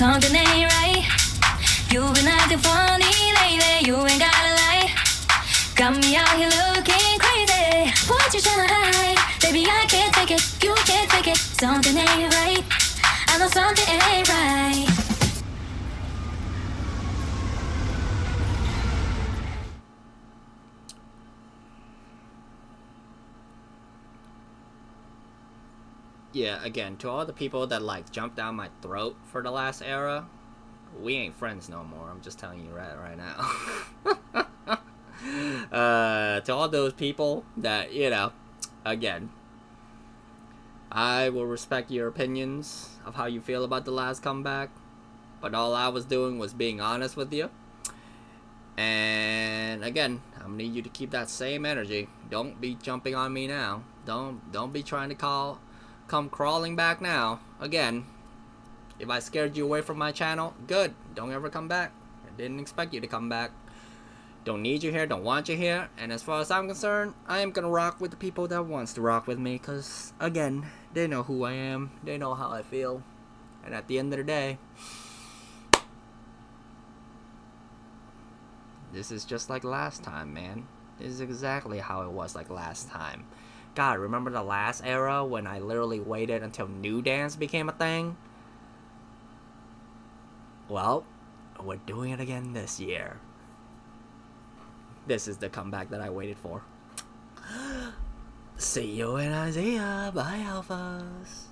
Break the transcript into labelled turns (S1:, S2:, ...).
S1: Something ain't right. You've been acting funny lately. You ain't gotta lie. Got me out here looking crazy. What you tryna hide? Baby, I can't take it. You can't take it. Something ain't right. I know something ain't right.
S2: Yeah, again, to all the people that like jumped down my throat for the last era, we ain't friends no more. I'm just telling you right right now. uh, to all those people that you know, again, I will respect your opinions of how you feel about the last comeback, but all I was doing was being honest with you. And again, I'm gonna need you to keep that same energy. Don't be jumping on me now. Don't don't be trying to call come crawling back now. Again, if I scared you away from my channel, good. Don't ever come back. I didn't expect you to come back. Don't need you here, don't want you here. And as far as I'm concerned, I am gonna rock with the people that wants to rock with me. Cause again, they know who I am. They know how I feel. And at the end of the day, this is just like last time, man. This is exactly how it was like last time. God, remember the last era when I literally waited until New Dance became a thing? Well, we're doing it again this year. This is the comeback that I waited for. See you in Isaiah. Bye, ALPHAZ.